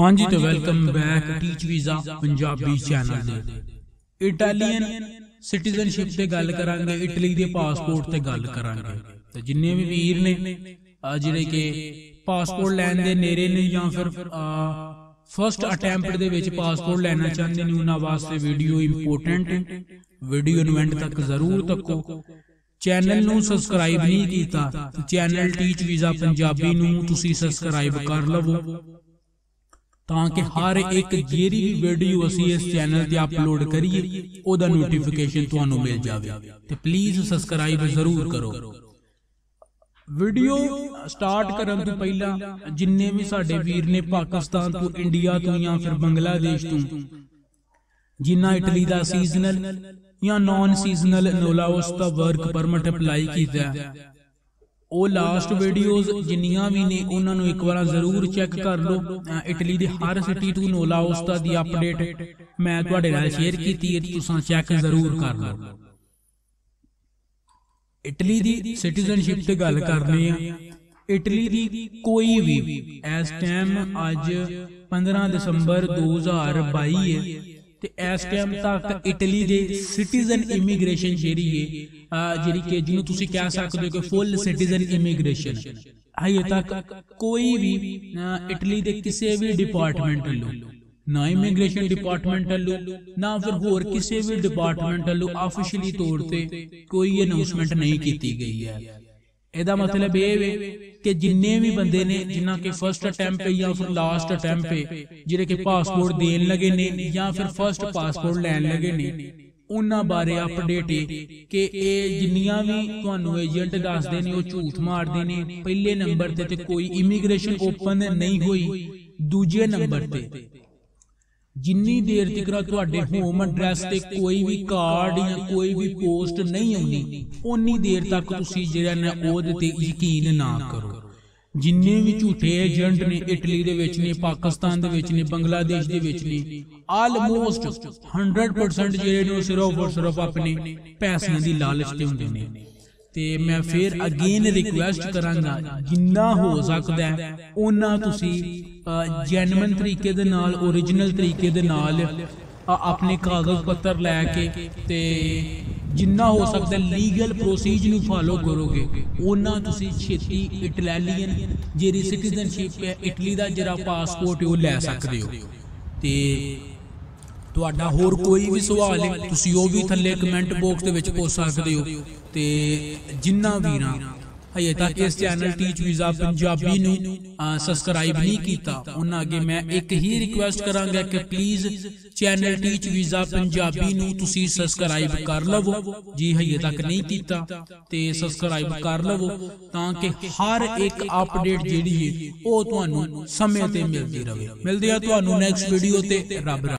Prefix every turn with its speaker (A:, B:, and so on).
A: ਹਾਂਜੀ ਤੇ welcome back teach visa Punjabi channel ਦੇ। ਇਟਾਲੀਅਨ ਸਿਟੀਜ਼ਨਸ਼ਿਪ ਤੇ ਗੱਲ ਕਰਾਂਗੇ ਇਟਲੀ ਦੇ ਪਾਸਪੋਰਟ ਤੇ ਗੱਲ ਕਰਾਂਗੇ। ਤੇ ਜਿੰਨੇ ਵੀ ਵੀਰ ਨੇ ਆ ਜਿਹੜੇ ਕਿ ਪਾਸਪੋਰਟ ਲੈਣ ਦੇ ਨੇੜੇ ਨੇ ਜਾਂ ਫਿਰ ਫਰਸਟ ਅਟੈਂਪਟ ਦੇ ਵਿੱਚ ਪਾਸਪੋਰਟ ਲੈਣਾ ਚਾਹੁੰਦੇ ਨੇ ਉਹਨਾਂ ਵਾਸਤੇ ਵੀਡੀਓ ਇੰਪੋਰਟੈਂਟ ਹੈ ਵੀਡੀਓ ਨੂੰ ਐਂਡ ਤੱਕ ਜ਼ਰੂਰ ਤੱਕੋ। ਚੈਨਲ ਨੂੰ ਸਬਸਕ੍ਰਾਈਬ ਨਹੀਂ ਕੀਤਾ ਚੈਨਲ ਟੀਚ ਵੀਜ਼ਾ ਪੰਜਾਬੀ ਨੂੰ ਤੁਸੀਂ ਸਬਸਕ੍ਰਾਈਬ ਕਰ ਲਵੋ। ਤਾਂ ਕਿ ਹਰ ਇੱਕ ਜਿਹੜੀ ਵੀ ਵੀਡੀਓ ਅਸੀਂ ਇਸ ਚੈਨਲ ਤੇ ਅਪਲੋਡ ਕਰੀਏ ਉਹਦਾ ਨੋਟੀਫਿਕੇਸ਼ਨ ਤੁਹਾਨੂੰ ਮਿਲ ਜਾਵੇ। ਤੇ ਪਲੀਜ਼ ਸਬਸਕ੍ਰਾਈਬ ਜ਼ਰੂਰ ਕਰੋ। ਵੀਡੀਓ ਸਟਾਰਟ ਕਰਨ ਤੋਂ ਪਹਿਲਾਂ ਜਿੰਨੇ ਵੀ ਸਾਡੇ ਵੀਰ ਨੇ ਪਾਕਿਸਤਾਨ ਤੋਂ ਇੰਡੀਆ ਤੋਂ ਜਾਂ ਫਿਰ ਬੰਗਲਾਦੇਸ਼ ਤੋਂ ਜਿਨ੍ਹਾਂ ਇਟਲੀ ਦਾ ਸੀਜ਼ਨਲ ਜਾਂ ਨਾਨ ਸੀਜ਼ਨਲ ਨੋਲਾਉਸ ਦਾ ਵਰਕ ਪਰਮਿਟ ਅਪਲਾਈ ਕੀਤਾ ਉਹ ਲਾਸਟ ਵੀਡੀਓਜ਼ ਜਿੰਨੀਆਂ ਵੀ ਨੇ ਉਹਨਾਂ ਨੂੰ ਇੱਕ ਵਾਰ ਜ਼ਰੂਰ ਚੈੱਕ ਕਰ ਲਓ। ਇਟਲੀ ਦੀ ਹਰ ਸਿਟੀ ਤੋਂ ਨੋਲਾਉਸ ਦਾ ਦੀ ਅਪਡੇਟ ਮੈਂ ਤੁਹਾਡੇ ਨਾਲ ਸ਼ੇਅਰ ਕੀਤੀ ਹੈ ਤੁਸੀਂ ਚੈੱਕ ਜ਼ਰੂਰ ਕਰ ਲਓ। ਇਟਲੀ ਦੀ ਸਿਟੀਜ਼ਨਸ਼ਿਪ ਤੇ ਗੱਲ ਕਰਨੀ ਆ। ਇਟਲੀ ਦੀ ਕੋਈ ਵੀ ਇਸ ਟਾਈਮ ਅੱਜ 15 ਦਸੰਬਰ 2022 ਹੈ। ਤੇ ਇਸ ਟਾਈਮ ਤੱਕ ਇਟਲੀ ਦੇ ਸਿਟੀਜ਼ਨ ਇਮੀਗ੍ਰੇਸ਼ਨ ਜਿਹੜੀ ਹੈ ਜਿਹੜੀ ਕਿ ਜਿਹਨੂੰ ਤੁਸੀਂ ਕਹਿ ਸਕਦੇ ਹੋ ਕਿ ਫੁੱਲ ਸਿਟੀਜ਼ਨ ਇਮੀਗ੍ਰੇਸ਼ਨ ਹਜੇ ਤੱਕ ਕੋਈ ਵੀ ਇਟਲੀ ਦੇ ਕਿਸੇ ਵੀ ਡਿਪਾਰਟਮੈਂਟ ਵੱਲੋਂ ਨਾ ਇਮੀਗ੍ਰੇਸ਼ਨ ਡਿਪਾਰਟਮੈਂਟ ਵੱਲੋਂ ਨਾ ਫਿਰ ਹੋਰ ਕਿਸੇ ਵੀ ਡਿਪਾਰਟਮੈਂਟ ਵੱਲੋਂ ਆਫੀਸ਼ੀਅਲੀ ਤੌਰ ਤੇ ਕੋਈ ਅਨਾਉਂਸਮੈਂਟ ਨਹੀਂ ਕੀਤੀ ਗਈ ਹੈ। ਇਹਦਾ ਮਤਲਬ ਇਹ ਵੇ ਕਿ ਜਿੰਨੇ ਵੀ ਬੰਦੇ ਨੇ, ਜਿਨ੍ਹਾਂ ਕੇ ਫਰਸਟ ਅਟੈਂਪਟ ਜਾਂ ਫਿਰ ਲਾਸਟ ਅਟੈਂਪਟ ਜਿਹੜੇ ਕਿ ਪਾਸਪੋਰਟ ਦੇਣ ਲਗੇ ਨੇ ਜਾਂ ਫਿਰ ਫਰਸਟ ਪਾਸਪੋਰਟ ਲੈਣ ਲਗੇ ਨੇ, ਉਹਨਾਂ ਬਾਰੇ ਅਪਡੇਟ ਕਿ ਇਹ ਜਿੰਨੀਆਂ ਵੀ ਤੁਹਾਨੂੰ ਏਜੰਟ ਦੱਸਦੇ ਨੇ, ਉਹ ਝੂਠ ਮਾਰਦੇ ਨੇ। ਪਹਿਲੇ ਨੰਬਰ ਤੇ ਤੇ ਕੋਈ ਇਮੀਗ੍ਰੇਸ਼ਨ ਓਪਨ ਨਹੀਂ ਹੋਈ, ਦੂਜੇ ਨੰਬਰ ਤੇ। ਜਿੰਨੀ ਦੇਰ ਤੱਕ ਤੁਹਾਡੇ ਹੋਮ ਐਡਰੈਸ ਤੇ ਕੋਈ ਵੀ ਕਾਰਡ ਜਾਂ ਕੋਈ ਵੀ ਪੋਸਟ ਨਹੀਂ ਆਉਂਦੀ ਉਨੀ ਦੇਰ ਤੱਕ ਤੁਸੀਂ ਜਿਹੜਾ ਨਾ ਉਹਦੇ ਤੇ ਯਕੀਨ ਨਾ ਕਰੋ। ਜਿੰਨੇ ਵੀ ਝੂਠੇ ਏਜੰਟ ਨੇ ਇਟਲੀ ਦੇ ਵਿੱਚ ਨੇ ਪਾਕਿਸਤਾਨ ਦੇ ਵਿੱਚ ਨੇ ਬੰਗਲਾਦੇਸ਼ ਦੇ ਵਿੱਚ ਨੇ ਆਲਮੋਸਟ 100% ਜਿਹੜੇ ਨੇ ਸਿਰਫ ਔਰ ਸਿਰਫ ਆਪਣੇ ਪੈਸਿਆਂ ਦੀ ਲਾਲਚ ਤੇ ਹੁੰਦੇ ਨੇ। ਤੇ ਮੈਂ ਫਿਰ ਅਗੇਨ ਰਿਕੁਐਸਟ ਕਰਾਂਗਾ, ਜਿੰਨਾ ਹੋ ਸਕਦਾ ਹੈ, ਉਹਨਾਂ ਤੁਸੀਂ ਜੈਨੂਇਨ ਤਰੀਕੇ ਦੇ ਨਾਲ origignal ਤਰੀਕੇ ਦੇ ਨਾਲ ਆਪਣੇ ਕਾਗਜ਼ ਪੱਤਰ ਲੈ ਕੇ ਤੇ ਜਿੰਨਾ ਹੋ ਸਕਦਾ ਲੀਗਲ ਪ੍ਰੋਸੀਜਰ ਨੂੰ ਫਾਲੋ ਕਰੋਗੇ, ਉਹਨਾਂ ਤੁਸੀਂ ਛੇਤੀ ਇਟਾਲੀਅਨ ਜਿਹੜੀ ਸਿਟੀਜ਼ਨਸ਼ਿਪ ਹੈ, ਇਟਲੀ ਦਾ ਜਿਹੜਾ ਪਾਸਪੋਰਟ ਉਹ ਲੈ ਸਕਦੇ ਹੋ। ਤੇ ਤੁਹਾਡਾ ਹੋਰ ਕੋਈ ਵੀ ਸਵਾਲ ਹੈ, ਤੁਸੀਂ ਉਹ ਵੀ ਥੱਲੇ ਕਮੈਂਟ ਬਾਕਸ ਦੇ ਵਿੱਚ ਪੁੱਛ ਸਕਦੇ ਹੋ। ਤੇ ਜਿੰਨਾ ਵੀਰਾਂ ਹਜੇ ਤੱਕ ਇਸ ਚੈਨਲ ਟੀਚ ਵੀਜ਼ਾ ਪੰਜਾਬੀ ਨੂੰ ਸਬਸਕ੍ਰਾਈਬ ਨਹੀਂ ਕੀਤਾ, ਉਹਨਾਂ ਅੱਗੇ ਮੈਂ ਇੱਕ ਹੀ ਰਿਕੁਐਸਟ ਕਰਾਂਗਾ ਕਿ please channel Teach Visa Punjabi ਨੂੰ ਤੁਸੀਂ ਸਬਸਕ੍ਰਾਈਬ ਕਰ ਲਵੋ। ਜੀ, ਹਜੇ ਤੱਕ ਨਹੀਂ ਕੀਤਾ, ਤੇ ਸਬਸਕ੍ਰਾਈਬ ਕਰ ਲਵੋ, ਤਾਂ ਕਿ ਹਰ ਇੱਕ ਅਪਡੇਟ ਜਿਹੜੀ ਹੈ, ਉਹ ਤੁਹਾਨੂੰ ਸਮੇਂ ਤੇ ਮਿਲਦੀ ਰਹੇ। ਮਿਲਦੇ ਆ ਤੁਹਾਨੂੰ ਨੈਕਸਟ ਵੀਡੀਓ ਤੇ। ਰੱਬ